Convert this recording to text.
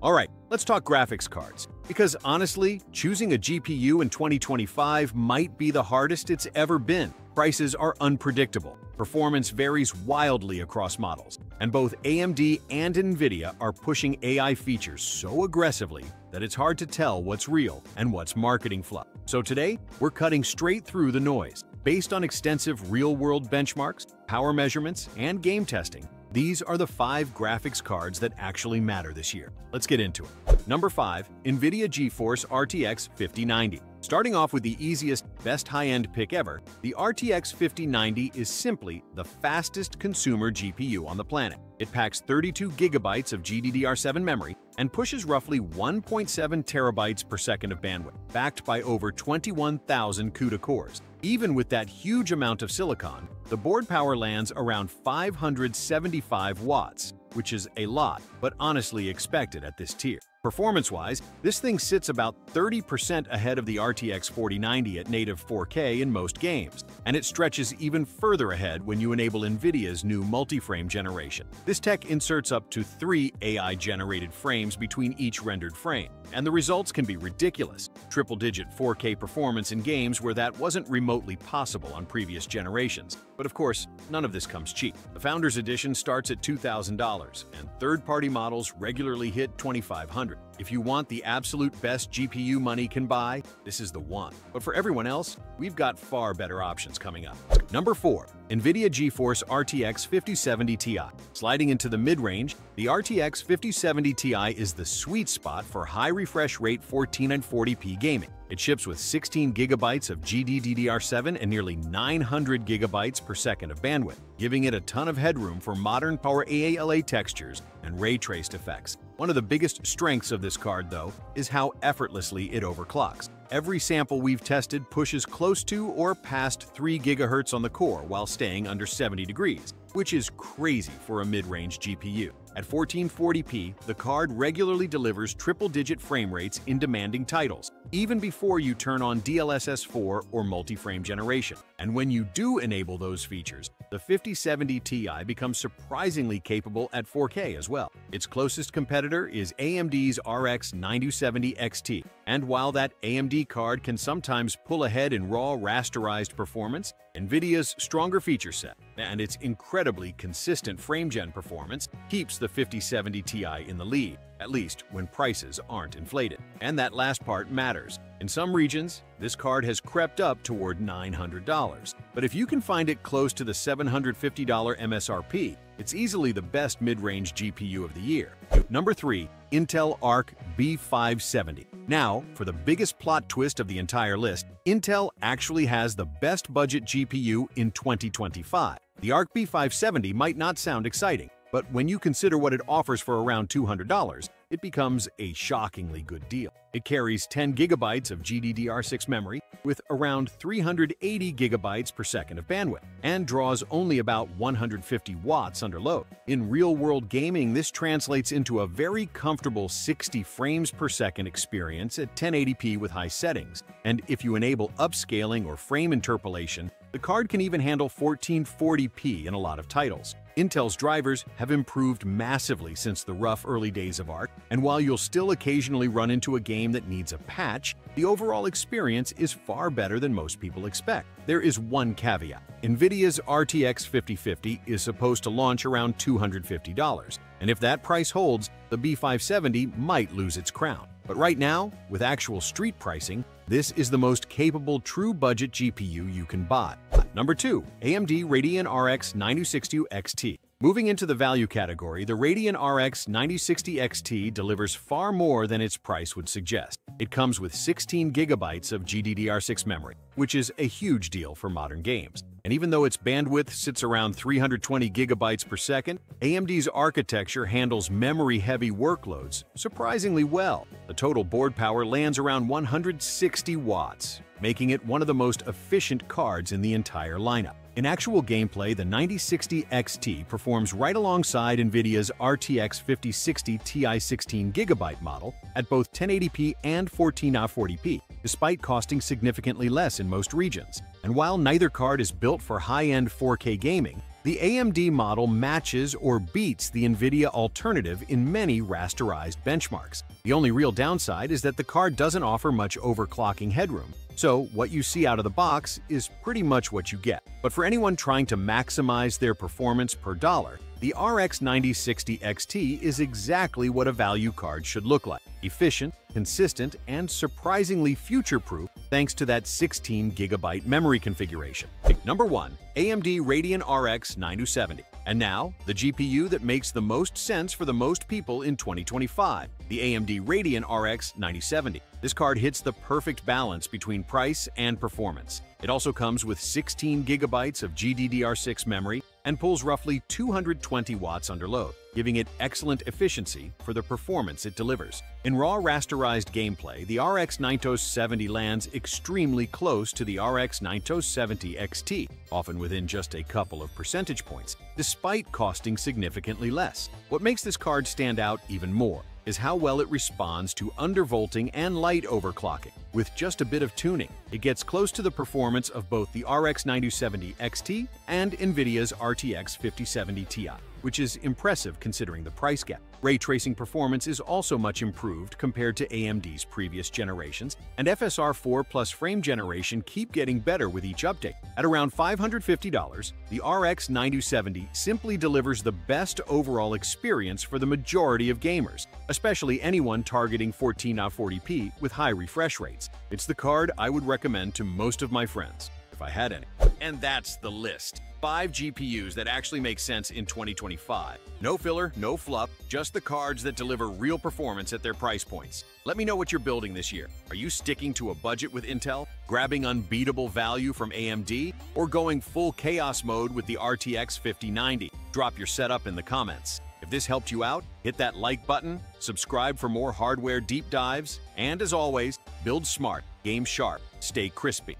Alright, let's talk graphics cards. Because honestly, choosing a GPU in 2025 might be the hardest it's ever been. Prices are unpredictable, performance varies wildly across models, and both AMD and NVIDIA are pushing AI features so aggressively that it's hard to tell what's real and what's marketing fluff. So today, we're cutting straight through the noise. Based on extensive real-world benchmarks, power measurements, and game testing, these are the five graphics cards that actually matter this year. Let's get into it. Number 5. NVIDIA GeForce RTX 5090 Starting off with the easiest, best high-end pick ever, the RTX 5090 is simply the fastest consumer GPU on the planet. It packs 32 gigabytes of GDDR7 memory and pushes roughly 1.7 terabytes per second of bandwidth, backed by over 21,000 CUDA cores. Even with that huge amount of silicon, the board power lands around 575 watts, which is a lot, but honestly expected at this tier. Performance-wise, this thing sits about 30% ahead of the RTX 4090 at native 4K in most games, and it stretches even further ahead when you enable NVIDIA's new multi-frame generation. This tech inserts up to three AI-generated frames between each rendered frame, and the results can be ridiculous. Triple-digit 4K performance in games where that wasn't remotely possible on previous generations. But of course, none of this comes cheap. The Founders Edition starts at $2,000, and third-party models regularly hit $2,500. If you want the absolute best GPU money can buy, this is the one. But for everyone else, we've got far better options coming up. Number 4. NVIDIA GeForce RTX 5070 Ti. Sliding into the mid-range, the RTX 5070 Ti is the sweet spot for high refresh rate 14 and 40p gaming. It ships with 16 gigabytes of GDDR7 and nearly 900 gigabytes per second of bandwidth, giving it a ton of headroom for modern Power AALA textures and ray-traced effects. One of the biggest strengths of this card, though, is how effortlessly it overclocks. Every sample we've tested pushes close to or past 3 GHz on the core while staying under 70 degrees, which is crazy for a mid-range GPU. At 1440p, the card regularly delivers triple-digit frame rates in demanding titles, even before you turn on DLSS 4 or multi-frame generation. And when you do enable those features, the 5070 Ti becomes surprisingly capable at 4K as well. Its closest competitor is AMD's RX 9070 XT, and while that AMD card can sometimes pull ahead in raw rasterized performance, NVIDIA's stronger feature set and its incredibly consistent frame gen performance keeps the 5070 Ti in the lead, at least when prices aren't inflated. And that last part matters. In some regions, this card has crept up toward $900. But if you can find it close to the $750 MSRP, it's easily the best mid-range GPU of the year. Number 3. Intel Arc B570 Now, for the biggest plot twist of the entire list, Intel actually has the best budget GPU in 2025. The Arc B570 might not sound exciting, but when you consider what it offers for around $200, it becomes a shockingly good deal. It carries 10 gigabytes of GDDR6 memory with around 380 gigabytes per second of bandwidth and draws only about 150 watts under load. In real-world gaming, this translates into a very comfortable 60 frames per second experience at 1080p with high settings. And if you enable upscaling or frame interpolation, the card can even handle 1440p in a lot of titles. Intel's drivers have improved massively since the rough early days of Arc, and while you'll still occasionally run into a game that needs a patch, the overall experience is far better than most people expect. There is one caveat. NVIDIA's RTX 5050 is supposed to launch around $250, and if that price holds, the B570 might lose its crown. But right now, with actual street pricing, this is the most capable true budget GPU you can buy. Number 2. AMD Radeon RX 9060 XT Moving into the value category, the Radeon RX 9060 XT delivers far more than its price would suggest. It comes with 16 gigabytes of GDDR6 memory, which is a huge deal for modern games. And even though its bandwidth sits around 320 gigabytes per second, AMD's architecture handles memory-heavy workloads surprisingly well. The total board power lands around 160 watts, making it one of the most efficient cards in the entire lineup. In actual gameplay, the 9060 XT performs right alongside NVIDIA's RTX 5060 Ti 16GB model at both 1080p and 1440p, despite costing significantly less in most regions. And while neither card is built for high-end 4K gaming, The AMD model matches or beats the NVIDIA alternative in many rasterized benchmarks. The only real downside is that the card doesn't offer much overclocking headroom, so what you see out of the box is pretty much what you get. But for anyone trying to maximize their performance per dollar, the RX 9060 XT is exactly what a value card should look like. Efficient, consistent, and surprisingly future-proof thanks to that 16GB memory configuration. Number 1. AMD Radeon RX 9070. And now, the GPU that makes the most sense for the most people in 2025, the AMD Radeon RX 9070. This card hits the perfect balance between price and performance. It also comes with 16 gigabytes of GDDR6 memory and pulls roughly 220 watts under load, giving it excellent efficiency for the performance it delivers. In raw rasterized gameplay, the RX 9070 lands extremely close to the RX 9070 XT, often within just a couple of percentage points, despite costing significantly less. What makes this card stand out even more is how well it responds to undervolting and light overclocking. With just a bit of tuning, it gets close to the performance of both the RX 9070 XT and NVIDIA's RTX 5070 Ti which is impressive considering the price gap. Ray tracing performance is also much improved compared to AMD's previous generations, and FSR 4 plus frame generation keep getting better with each update. At around $550, the RX 9070 simply delivers the best overall experience for the majority of gamers, especially anyone targeting 1440p with high refresh rates. It's the card I would recommend to most of my friends, if I had any. And that's the list. Five GPUs that actually make sense in 2025. No filler, no fluff, just the cards that deliver real performance at their price points. Let me know what you're building this year. Are you sticking to a budget with Intel, grabbing unbeatable value from AMD, or going full chaos mode with the RTX 5090? Drop your setup in the comments. If this helped you out, hit that like button, subscribe for more hardware deep dives, and as always, build smart, game sharp, stay crispy.